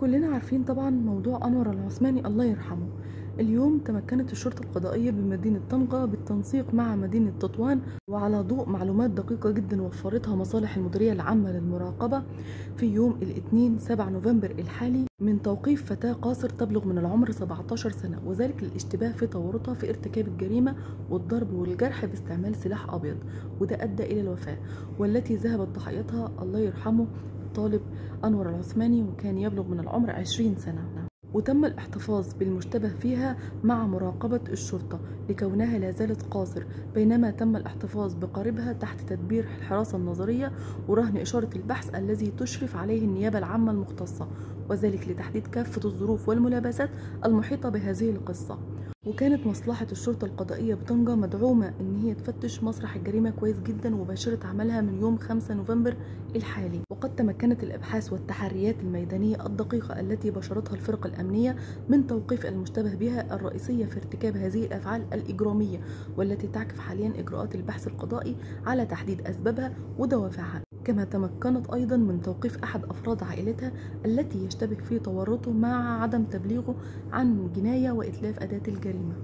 كلنا عارفين طبعا موضوع أنور العثماني الله يرحمه. اليوم تمكنت الشرطة القضائية بمدينة طنجة بالتنسيق مع مدينة تطوان وعلى ضوء معلومات دقيقة جدا وفرتها مصالح المديرية العامة للمراقبة في يوم الاثنين 7 نوفمبر الحالي من توقيف فتاة قاصر تبلغ من العمر 17 سنة وذلك للاشتباه في تورطها في ارتكاب الجريمة والضرب والجرح باستعمال سلاح أبيض وده أدى إلى الوفاة والتي ذهبت ضحيتها الله يرحمه الطالب أنور العثماني وكان يبلغ من العمر 20 سنة. وتم الاحتفاظ بالمشتبه فيها مع مراقبة الشرطة لكونها لا زالت قاصر بينما تم الاحتفاظ بقاربها تحت تدبير الحراسة النظرية ورهن إشارة البحث الذي تشرف عليه النيابة العامة المختصة وذلك لتحديد كافة الظروف والملابسات المحيطة بهذه القصة. وكانت مصلحة الشرطة القضائية بطنجة مدعومة إن هي تفتش مسرح الجريمة كويس جدا وباشرت عملها من يوم 5 نوفمبر الحالي. وقد تمكنت الأبحاث والتحريات الميدانية الدقيقة التي بشرتها الفرق الأمنية من توقيف المشتبه بها الرئيسية في ارتكاب هذه الأفعال الإجرامية والتي تعكف حاليا إجراءات البحث القضائي على تحديد أسبابها ودوافعها. كما تمكنت أيضا من توقيف أحد أفراد عائلتها التي يشتبه في تورطه مع عدم تبليغه عن جناية وإتلاف أداة الجريمة.